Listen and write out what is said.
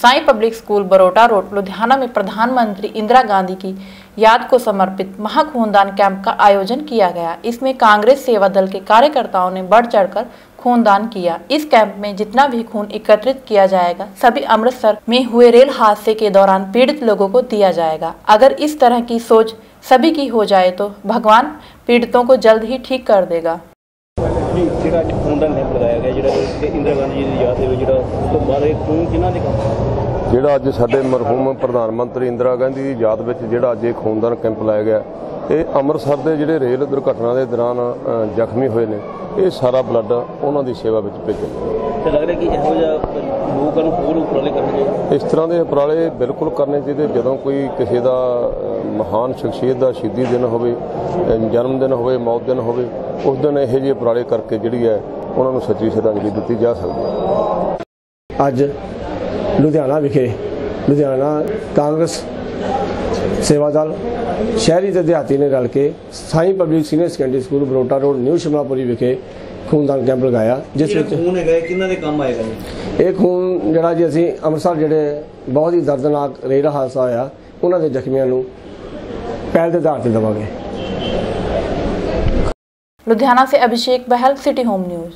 Sai public school Barota road Ludhiana में प्रधानमंत्री इंदिरा गांधी की याद को समर्पित महाखूनदान कैंप का आयोजन किया गया इसमें कांग्रेस सेवा दल के कार्यकर्ताओं ने बढ़ चढ़कर खूनदान किया इस कैंप में जितना भी खून एकत्रित किया जाएगा सभी अमृतसर में हुए रेल हादसे के दौरान पीड़ित लोगों को दिया जाएगा अगर इस तरह की सोच सभी की हो जाए तो भगवान पीड़ितों को जल्द ही ठीक कर देगा ਜੀ ਜਿਹੜਾ ਅੱਜ ਖੂਨ ਦਾ ਕੈਂਪ ਲਗਾਇਆ ਗਿਆ ਜਿਹੜਾ ਕਿ ਇੰਦਰਾ ਗਾਂਧੀ ਜੀ ਦੀ ਯਾਦ ਦੇ ਵਿੱਚ ਜਿਹੜਾ ਉਸ ਤੋਂ ਬਾਅਦ ਇਹ ਖੂਨ ਕਿਹਨਾਂ ਦੇ ਕੰਮ ਜਿਹੜਾ ਅੱਜ ਸਾਡੇ ਮਰਹੂਮ ਪ੍ਰਧਾਨ ਮੰਤਰੀ ਇੰਦਰਾ ਗਾਂਧੀ ਦੀ ਯਾਦ ਵਿੱਚ ਜਿਹੜਾ ਅੱਜ ਇਹ ਖੂਨਦਾਨ ਕੈਂਪ ਲਾਇਆ ਗਿਆ ਇਹ ਅੰਮ੍ਰਿਤਸਰ ਦੇ ਜਿਹੜੇ ਰੇਲ ਦੁਰਘਟਨਾ ਦੇ ਦੌਰਾਨ ਜ਼ਖਮੀ ਹੋਏ ਨੇ ਇਹ ਸਾਰਾ ਬਲੱਡ ਉਹਨਾਂ ਦੀ ਸੇਵਾ ਵਿੱਚ ਭੇਜਿਆ ਤੇ ਲੱਗ ਰਿਹਾ ਕਿ ਇਹੋ ਜਿਹਾ ਲੋਕਾਂ ਨੂੰ ਹੋਰ ਉਪਰਾਲੇ ਕਰਨੇ ਚਾਹੀਦੇ? ਇਸ ਤਰ੍ਹਾਂ ਦੇ ਉਪਰਾਲੇ ਬਿਲਕੁਲ ਕਰਨੇ ਚਾਹੀਦੇ ਜਦੋਂ ਕੋਈ ਕਿਸੇ ਦਾ ਮਹਾਨ ਸ਼ਖਸੀਅਤ ਦਾ ਸ਼ਹੀਦੀ ਦਿਨ ਹੋਵੇ ਜਨਮ ਦਿਨ ਹੋਵੇ ਮੌਤ ਦਿਨ ਹੋਵੇ ਉਸ ਦਿਨ ਇਹੋ ਜਿਹੇ ਉਪਰਾਲੇ ਕਰਕੇ ਜਿਹੜੀ ਹੈ ਉਹਨਾਂ ਨੂੰ ਸੱਚੀ ਸ਼ਰਧਾਂਜਲੀ ਦਿੱਤੀ ਜਾ ਸਕਦੀ ਹੈ। ਅੱਜ ਲੁਧਿਆਣਾ ਵਿਖੇ ਲੁਧਿਆਣਾ ਕਾਂਗਰਸ ਸੇਵਾ ਦਲ ਸ਼ਹਿਰੀ ਤੇ ਦਿਹਾਤੀ ਨੇ ਰਲ ਕੇ Sai public senior secondary school Barota road new Shimlapuri ਵਿਖੇ ਖੂਨਦਾਨ ਕੈਂਪ ਲਗਾਇਆ ਜਿਸ ਵਿੱਚ ਖੂਨ ਹੈਗਾ ਕਿੰਨਾ ਦੇ ਕੰਮ ਆਏਗਾ ਇਹ ਖੂਨ ਜਿਹੜਾ ਜੀ ਅਸੀਂ ਅੰਮ੍ਰਿਤਸਰ ਜਿਹੜੇ ਬਹੁਤ ਹੀ ਦਰਦਨਾਕ ਰੇਲ ਹਾਦਸਾ ਆਇਆ ਉਹਨਾਂ ਦੇ ਜ਼ਖਮੀਆਂ ਨੂੰ ਪਹਿਲ ਦੇ ਆਧਾਰ ਤੇ ਦਵਾਂਗੇ। ਲੁਧਿਆਣਾ ਸੇ Abhishek Behl city home news.